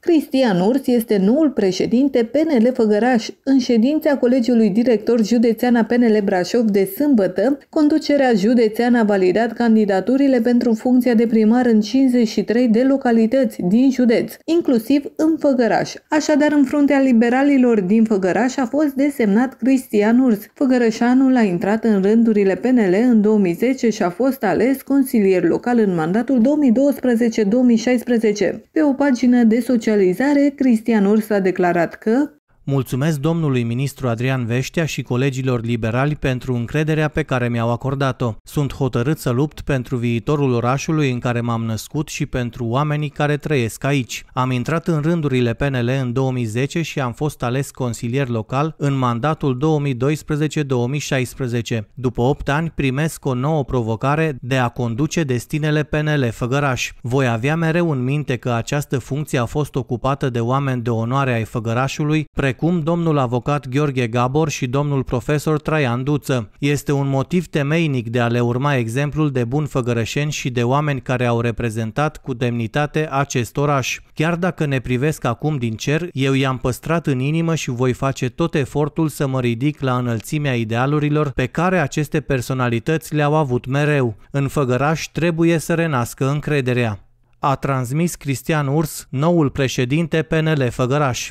Cristian Urs este noul președinte PNL Făgăraș. În ședința Colegiului Director Județean a PNL Brașov de sâmbătă, conducerea județeană a validat candidaturile pentru funcția de primar în 53 de localități din județ, inclusiv în Făgăraș. Așadar, în fruntea liberalilor din Făgăraș a fost desemnat Cristian Urs. Făgărășanul a intrat în rândurile PNL în 2010 și a fost ales consilier local în mandatul 2012-2016. Pe o pagină de social socializare, Cristian Urs a declarat că Mulțumesc domnului ministru Adrian Veștea și colegilor liberali pentru încrederea pe care mi-au acordat-o. Sunt hotărât să lupt pentru viitorul orașului în care m-am născut și pentru oamenii care trăiesc aici. Am intrat în rândurile PNL în 2010 și am fost ales consilier local în mandatul 2012-2016. După 8 ani primesc o nouă provocare de a conduce destinele PNL Făgăraș. Voi avea mereu în minte că această funcție a fost ocupată de oameni de onoare ai Făgărașului, precum precum domnul avocat Gheorghe Gabor și domnul profesor Traian Duță. Este un motiv temeinic de a le urma exemplul de bun făgărășeni și de oameni care au reprezentat cu demnitate acest oraș. Chiar dacă ne privesc acum din cer, eu i-am păstrat în inimă și voi face tot efortul să mă ridic la înălțimea idealurilor pe care aceste personalități le-au avut mereu. În făgăraș trebuie să renască încrederea. A transmis Cristian Urs, noul președinte PNL Făgăraș.